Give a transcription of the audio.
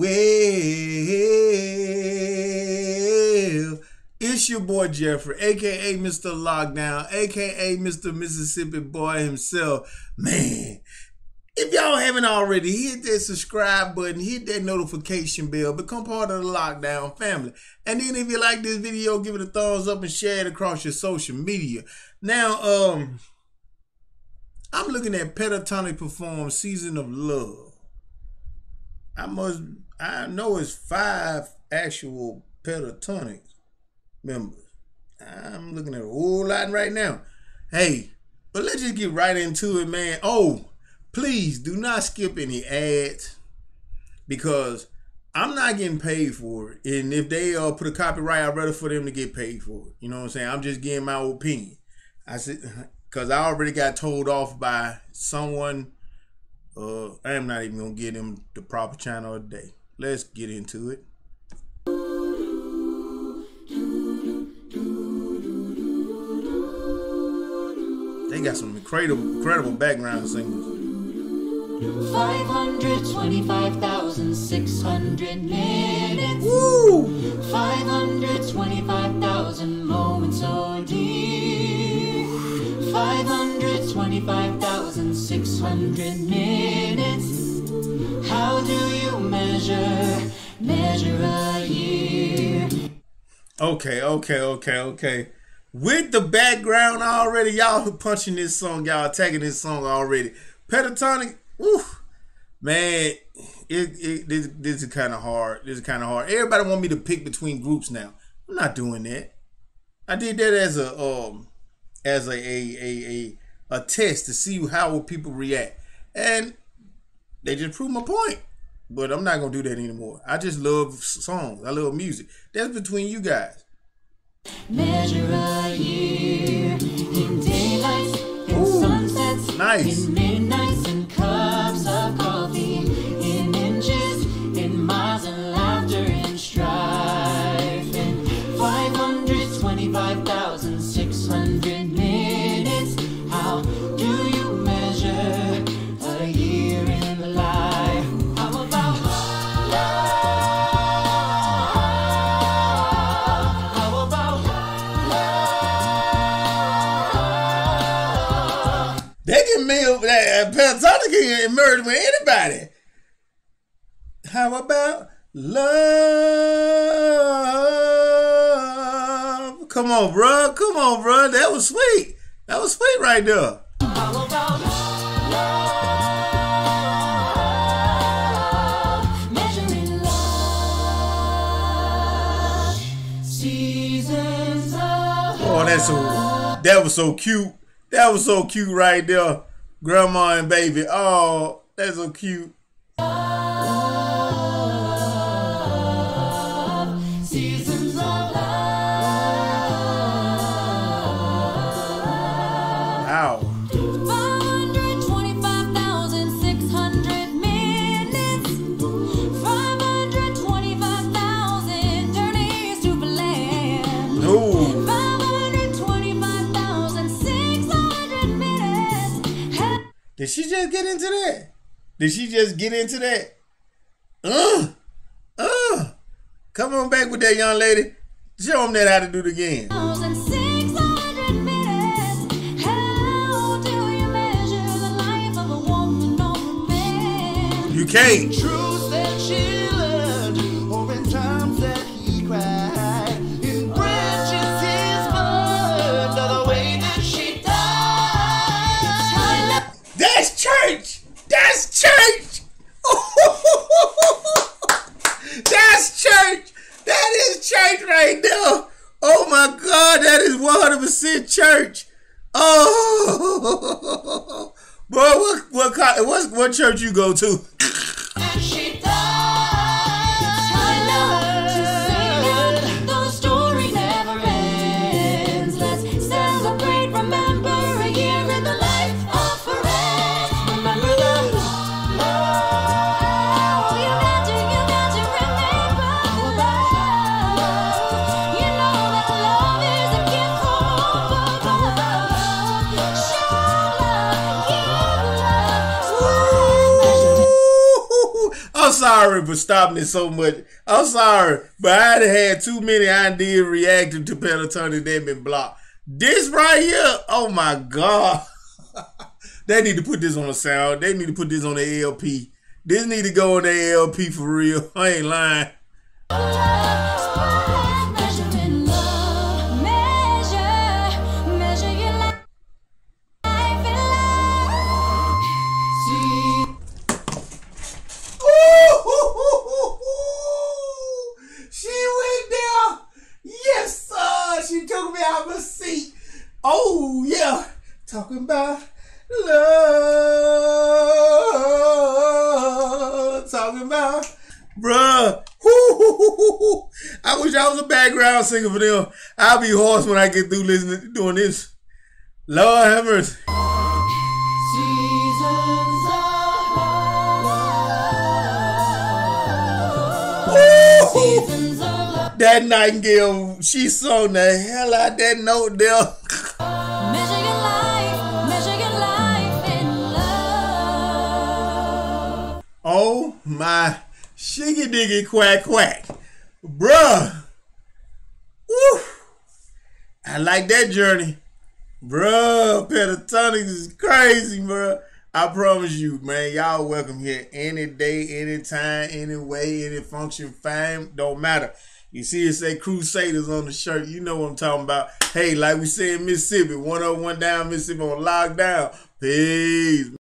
Well, it's your boy Jeffrey, aka Mr. Lockdown, aka Mr. Mississippi Boy himself. Man, if y'all haven't already, hit that subscribe button, hit that notification bell, become part of the lockdown family. And then if you like this video, give it a thumbs up and share it across your social media. Now, um, I'm looking at Pentatonic Perform Season of Love. I must I know it's five actual Pentatonix members. I'm looking at a whole lot right now. Hey, but let's just get right into it, man. Oh, please do not skip any ads because I'm not getting paid for it. And if they uh, put a copyright, I'd rather for them to get paid for it. You know what I'm saying? I'm just giving my opinion. I said, because I already got told off by someone. Uh, I am not even gonna give them the proper channel of the day. Let's get into it. They got some incredible, incredible background singers. 525,600 minutes. Woo! 525,000 moments oh dear. 525,000 minutes. How do you measure, measure a year? Okay, okay, okay, okay. With the background already, y'all punching this song, y'all tagging this song already. Pentatonic, woo, man, it, it this, this is kind of hard. This is kind of hard. Everybody want me to pick between groups now. I'm not doing that. I did that as a um as a a a, a, test to see how will people react, and they just proved my point. But I'm not gonna do that anymore. I just love songs. I love music. That's between you guys. Measure a year in daylights, in Ooh, sunsets, nice. Can merge with anybody. How about love? Come on, bro. Come on, bro. That was sweet. That was sweet right there. How about love? Measuring love. Seasons of Oh, that's so. That was so cute. That was so cute right there. Grandma and baby. Oh, that's so cute. She just get into that? Did she just get into that? Uh, uh. Come on back with that young lady. Show them that how to do it again. 1,600 minutes. That's church. That is church right there. Oh my God, that is 100% church. Oh, bro, what what what what church you go to? sorry for stopping it so much. I'm sorry, but I had too many ideas reacting to Pentatonic that been blocked. This right here, oh my god. they need to put this on a sound. They need to put this on the LP. This need to go on the LP for real. I ain't lying. Oh, yeah. Talking about love. Talking about, bruh. I wish I was a background singer for them. I'll be hoarse when I get through listening, doing this. Lord have mercy. Seasons That nightingale, she sung the hell out that note there. Measure your life, measure your life in love. Oh my shiggy diggy quack quack. Bruh. Woo. I like that journey. Bruh, Pentatonix is crazy, bruh. I promise you, man, y'all welcome here any day, anytime, any way, any function, fame, don't matter. You see it say Crusaders on the shirt, you know what I'm talking about. Hey, like we say in Mississippi, 101 down Mississippi on lockdown. Peace.